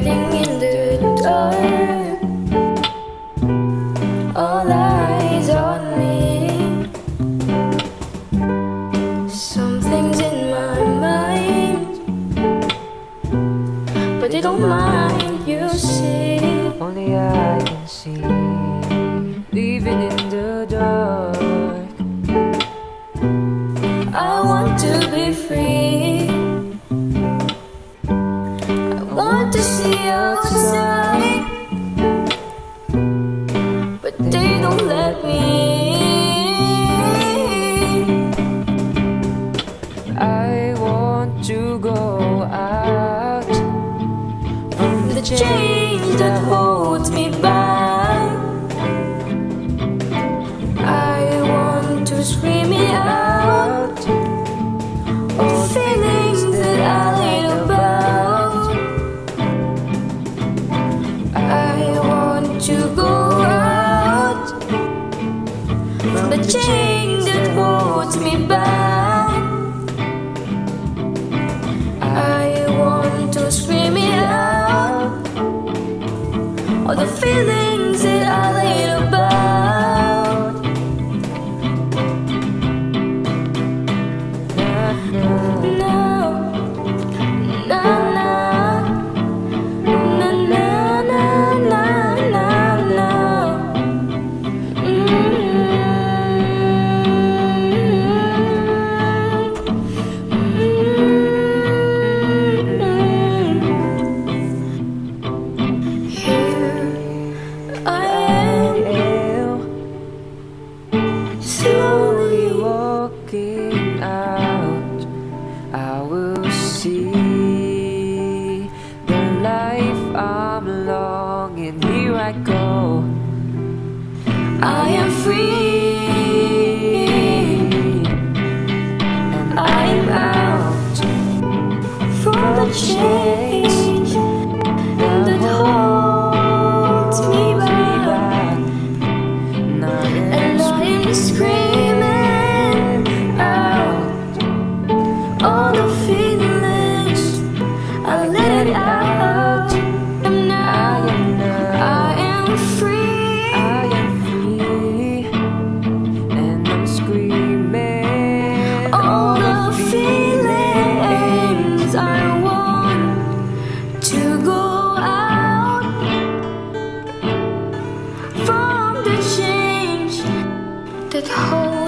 hiding in the dark. to see outside But they don't let me. I want to go out From the chains that hold chain that holds me back. I want to scream it out. All the feeling. chase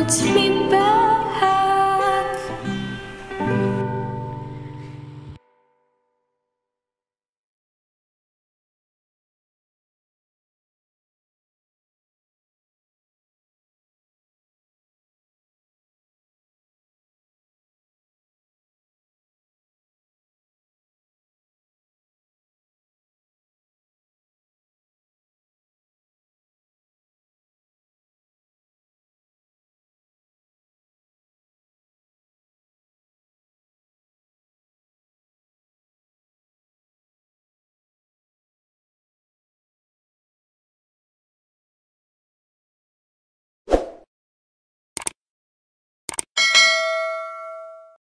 holds me back.